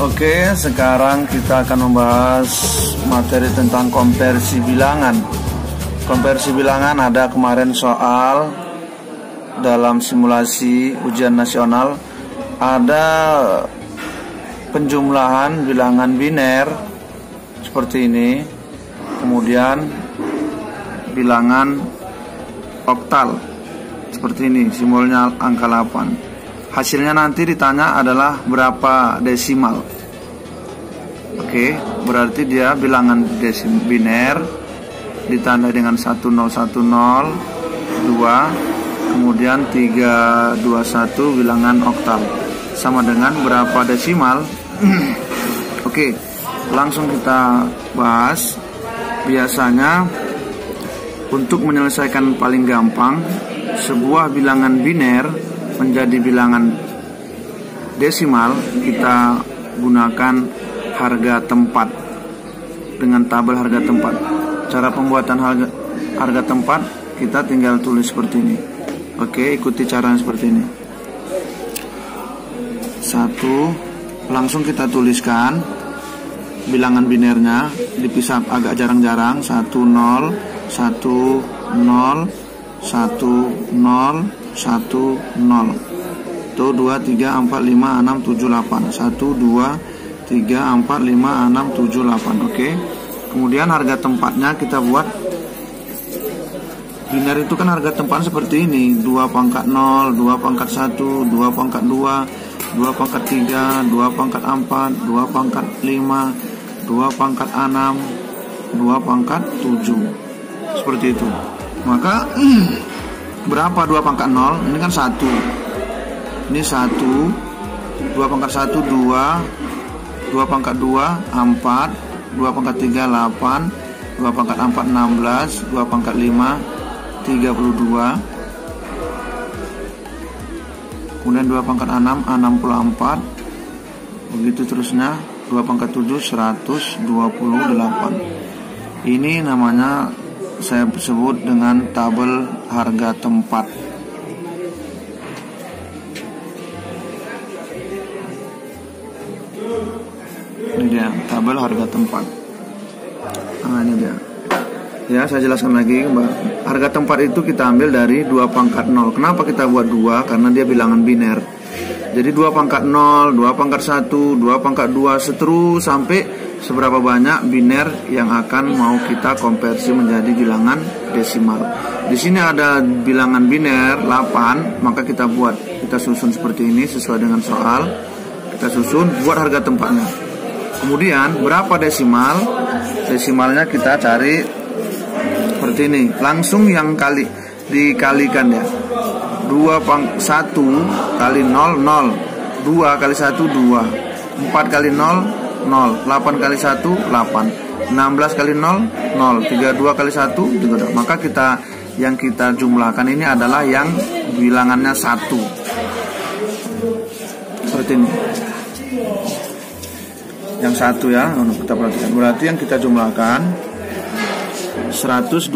Oke, sekarang kita akan membahas materi tentang konversi bilangan. Konversi bilangan ada kemarin soal dalam simulasi ujian nasional ada penjumlahan bilangan biner seperti ini. Kemudian bilangan oktal seperti ini, simbolnya angka 8 hasilnya nanti ditanya adalah berapa desimal. Oke berarti dia bilangan desim biner ditandai dengan 1010 2 kemudian 321 bilangan oktal sama dengan berapa desimal? Oke langsung kita bahas. Biasanya untuk menyelesaikan paling gampang sebuah bilangan biner menjadi bilangan desimal kita gunakan harga tempat. Dengan tabel harga tempat. Cara pembuatan harga, harga tempat kita tinggal tulis seperti ini. Oke ikuti cara seperti ini. Satu langsung kita tuliskan bilangan binernya dipisah agak jarang-jarang. Satu nol satu nol satu nol. 1 0 tuh 2 3 4 5 6 7 8 1 2 3 4 5 6 7 8 oke. Kemudian harga tempatnya kita buat. Biner itu kan harga tempat seperti ini. 2 pangkat 0 2 pangkat 1 2 pangkat 2 2 pangkat 3 2 pangkat 4 2 pangkat 5 2 pangkat 6 2 pangkat 7 seperti itu. Maka berapa? Dua pangkat nol. Ini kan satu. Ini satu. Dua pangkat satu dua. Dua pangkat dua empat. Dua pangkat tiga delapan dua pangkat empat enam belas. Dua pangkat lima tiga puluh dua. Kemudian dua pangkat enam enam puluh empat. Begitu terusnya. Dua pangkat tujuh seratus dua puluh delapan. Ini namanya saya sebut dengan tabel harga tempat. Ini dia tabel harga tempat. Nah ini dia. Ya saya jelaskan lagi Harga tempat itu kita ambil dari dua pangkat 0 Kenapa kita buat dua? Karena dia bilangan biner Jadi dua pangkat 0, dua pangkat 1, dua pangkat 2 Seterus sampai seberapa banyak biner yang akan mau kita konversi menjadi bilangan desimal. Di sini ada bilangan biner 8, maka kita buat kita susun seperti ini sesuai dengan soal. Kita susun buat harga tempatnya. Kemudian berapa desimal? Desimalnya kita cari seperti ini. Langsung yang kali dikalikan ya. 2 pang 1 kali 0 0. 2 kali 1 2. 4 kali 0 0 8 kali 1 8 16 kali 0 0 32 kali 1 32 maka kita yang kita jumlahkan ini adalah yang bilangannya 1 seperti ini. Yang satu ya kita perhatikan. Berarti yang kita jumlahkan 128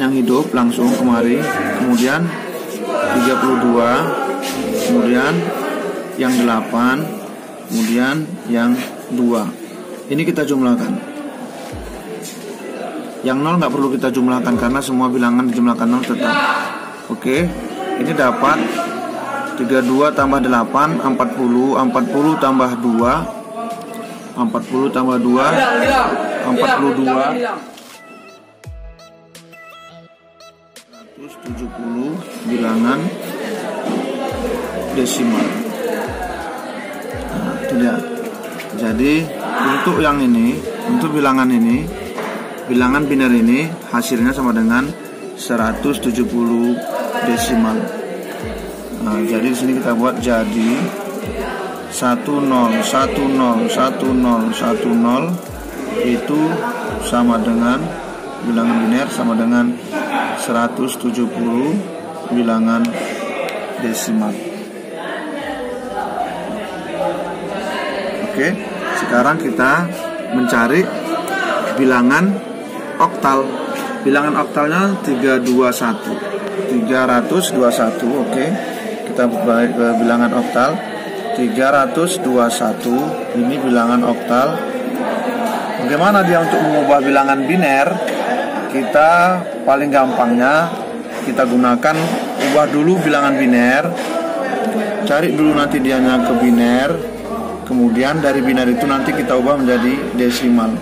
yang hidup langsung kemari kemudian 32 kemudian yang 8 kemudian yang 2 Ini kita jumlahkan. Yang 0 nggak perlu kita jumlahkan Karena semua bilangan dijumlahkan 0 tetap. Oke Ini dapat 32 tambah 8 40 40 tambah 2 40 tambah 2 42 170 bilangan desimal. Nah, itu jadi untuk yang ini, untuk bilangan ini, bilangan biner ini hasilnya sama dengan 170 desimal. Nah, jadi di sini kita buat jadi 10 10 10 10 itu sama dengan bilangan biner sama dengan 170 bilangan desimal. Oke, sekarang kita mencari bilangan oktal. Bilangan oktalnya 321. 321, oke. Kita balik ke bilangan oktal. 321 ini bilangan oktal bagaimana dia untuk mengubah bilangan biner kita paling gampangnya kita gunakan ubah dulu bilangan biner cari dulu nanti dianya ke biner kemudian dari biner itu nanti kita ubah menjadi desimal.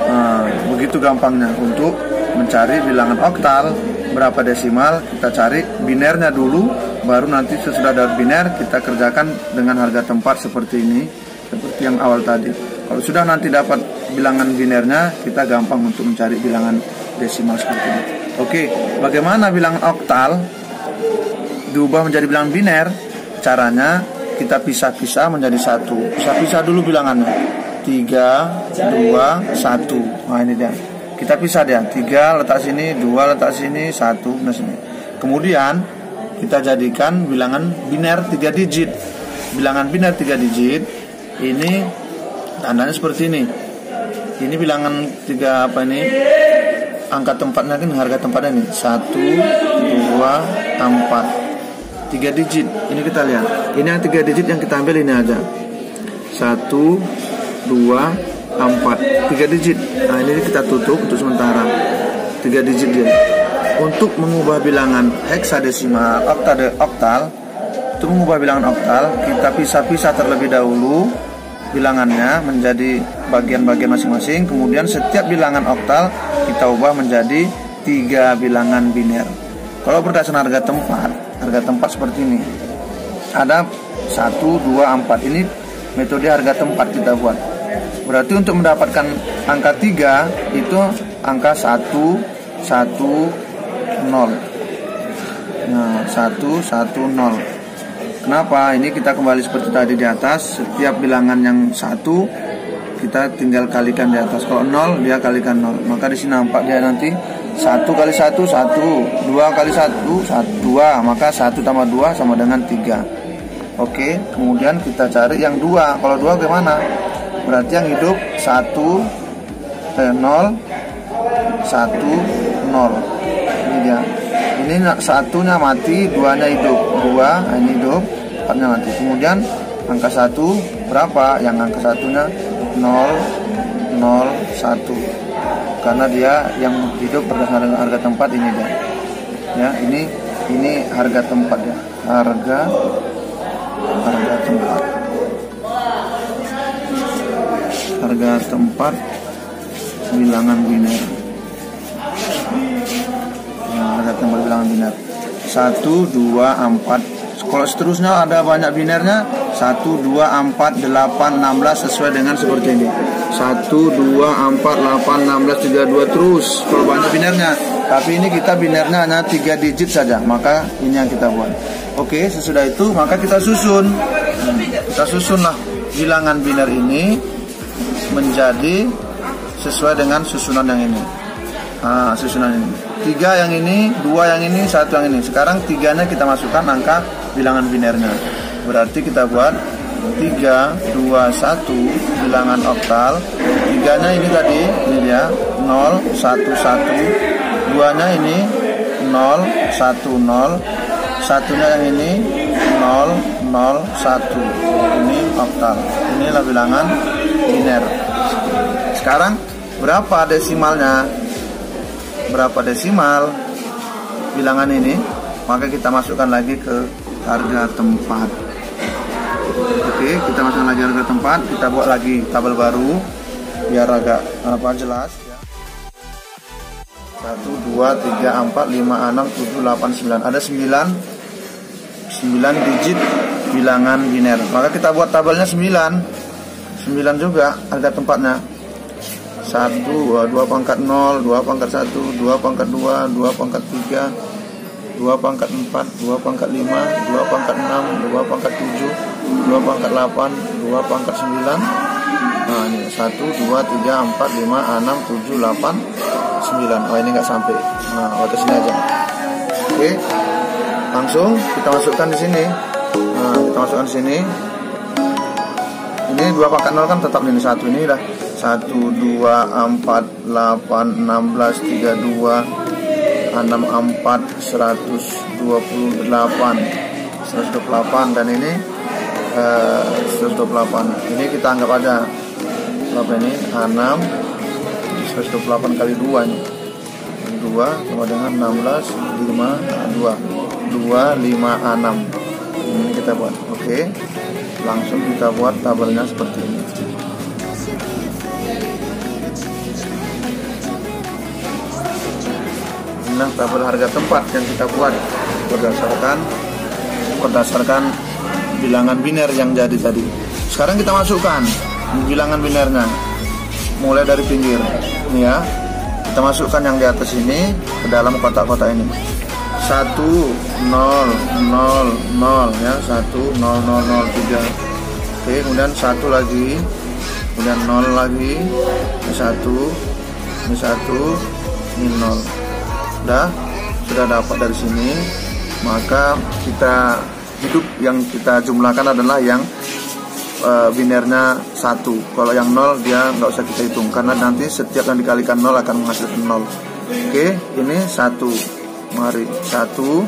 Nah, begitu gampangnya untuk mencari bilangan oktal berapa desimal kita cari binernya dulu baru nanti sesudah dapat biner kita kerjakan dengan harga tempat seperti ini seperti yang awal tadi. Kalau sudah nanti dapat bilangan binernya kita gampang untuk mencari bilangan desimal seperti ini. Oke bagaimana bilangan oktal? Diubah menjadi bilangan biner caranya kita pisah-pisah menjadi satu. Pisah-pisah dulu bilangannya. Tiga dua satu. Nah ini dia. Kita pisah dia. Tiga letak sini. Dua letak sini. Satu nah sini. Kemudian kita jadikan bilangan biner tiga digit. Bilangan biner tiga digit ini tandanya seperti ini. Ini bilangan tiga apa ini? Angka tempatnya kan harga tempatnya ini. Satu dua empat tiga digit. Ini kita lihat. Ini yang tiga digit yang kita ambil ini aja. Satu dua empat. Tiga digit. Nah ini kita tutup untuk sementara. Tiga digit dia. Untuk mengubah bilangan heksadesimal oktal oktal untuk mengubah bilangan oktal kita pisah-pisah terlebih dahulu bilangannya menjadi bagian-bagian masing-masing. Kemudian setiap bilangan oktal kita ubah menjadi tiga bilangan biner. Kalau berdasarkan harga tempat harga tempat seperti ini. Ada 1, 2, 4 ini metode harga tempat kita buat. Berarti untuk mendapatkan angka 3 itu angka 1, 1, 0 nah 1, 1, 0 Kenapa? Ini kita kembali seperti tadi di atas. Setiap bilangan yang satu Kita tinggal kalikan di atas. Kalau 0 dia kalikan 0 Maka di sini nampak dia nanti satu kali satu satu. Dua kali satu satu. Dua maka satu tambah dua sama dengan tiga. Oke kemudian kita cari yang dua. Kalau dua gimana? Berarti yang hidup satu eh, nol satu nol. Ini dia. Ini satunya mati duanya hidup. Dua nah ini hidup. Empatnya mati. Kemudian angka satu berapa? Yang angka satunya nol nol satu karena dia yang hidup berdasarkan harga tempat ini dia. Ya ini ini harga tempat ya. Harga harga tempat. Harga tempat bilangan biner. Ya, harga tempat bilangan biner. Satu dua empat. Kalau seterusnya ada banyak binernya 1, 2, 4, 8, 16 sesuai dengan seperti ini 1, 2, 4, 8, 16, 32 terus. Banyak binernya tapi ini kita binernya hanya 3 digit saja. Maka ini yang kita buat. Oke sesudah itu maka kita susun. Kita susun lah bilangan biner ini menjadi sesuai dengan susunan yang ini. Nah, susunan ini. Tiga yang ini dua yang ini satu yang ini. Sekarang tiganya kita masukkan angka bilangan binernya berarti kita buat 3, 2, 1 bilangan oktal. Tiganya ini tadi ini dia 0, 1, 1 duanya ini 0, 1, 0 satunya yang ini 0, 0, 1 ini oktal. Inilah bilangan biner sekarang berapa desimalnya? Berapa desimal bilangan ini? Maka kita masukkan lagi ke harga tempat oke kita masukkan lagi harga tempat. Kita buat lagi tabel baru biar agak apa jelas ya. 1 2 3 4 5 6 7 8 9 ada 9 9 digit bilangan biner. Maka kita buat tabelnya 9 9 juga harga tempatnya. 1 2 pangkat 0 2 pangkat 1 2 pangkat 2 2 pangkat 3 2 pangkat 4, 2 pangkat 5, 2 pangkat 6, 2 pangkat 7, 2 pangkat 8, 2 pangkat 9. Nah, ini 1 2 3 4 5 6 7 8 9. Oh, ini enggak sampai. Nah, waktu sini aja. Oke. Langsung kita masukkan di sini. Nah, kita masukkan di sini. Ini 2 pangkat 0 kan tetap ini satu ini lah. 1 2 4 8 16 32 64 128 128 dan ini eh, 128 ini kita anggap aja berapa ini A6 128 kali 2 ini. 2 sama dengan 16 5 2 2 5 A6 ini kita buat oke. Langsung kita buat tabelnya seperti ini nah tabel harga tempat yang kita buat. Berdasarkan berdasarkan bilangan biner yang jadi tadi. Sekarang kita masukkan bilangan binernya. Mulai dari pinggir. Ini ya. Kita masukkan yang di atas ini ke dalam kotak-kotak ini. 1 0 0 0 ya. 1 0 0 0 3 oke kemudian satu lagi. Kemudian 0 lagi. Ini 1 ini 1 ini 0 sudah sudah dapat dari sini. Maka kita hidup yang kita jumlahkan adalah yang e, binernya satu. Kalau yang nol dia nggak usah kita hitung. Karena nanti setiap yang dikalikan nol akan menghasilkan nol. Oke ini satu. Mari satu.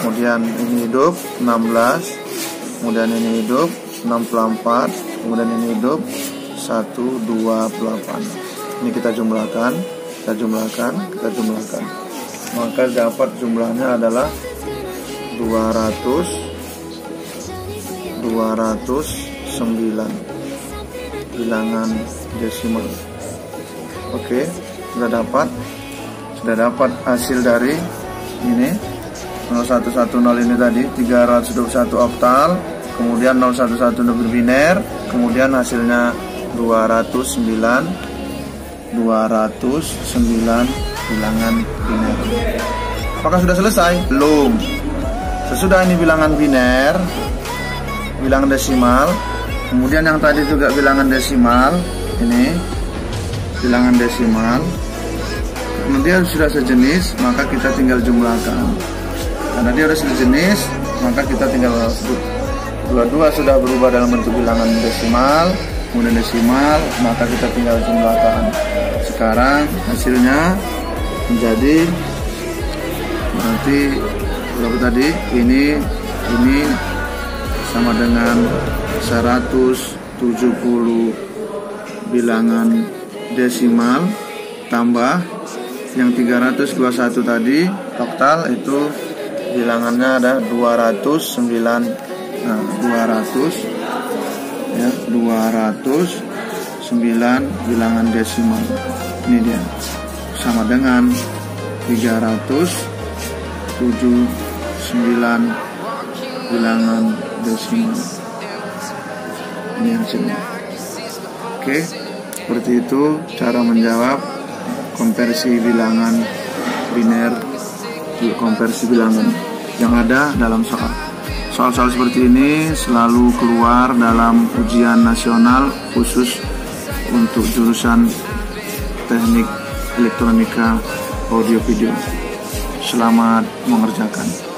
Kemudian ini hidup 16 kemudian ini hidup 64 kemudian ini hidup 128 ini kita jumlahkan kita jumlahkan kita jumlahkan. Maka dapat jumlahnya adalah 200 209 bilangan desimal oke sudah dapat? Sudah dapat hasil dari ini. 0110 ini tadi 321 oktal kemudian 011 biner kemudian hasilnya 209 209 bilangan biner. Apakah sudah selesai? Belum. Sesudah ini bilangan biner, bilangan desimal, kemudian yang tadi juga bilangan desimal, ini bilangan desimal. Kemudian sudah sejenis, maka kita tinggal jumlahkan. Karena dia sudah sejenis, maka kita tinggal dua-dua sudah berubah dalam bentuk bilangan desimal, kemudian desimal maka kita tinggal jumlahkan sekarang hasilnya menjadi nanti berapa tadi? Ini ini sama dengan 170 bilangan desimal tambah yang 321 tadi total itu bilangannya ada 209 nah 200 ya 209 bilangan desimal. Ini dia sama dengan 379 bilangan desimal. Ini hasilnya oke seperti itu cara menjawab konversi bilangan biner konversi bilangan yang ada dalam soal Soal-soal seperti ini selalu keluar dalam ujian nasional khusus untuk jurusan teknik elektronika audio video. Selamat mengerjakan.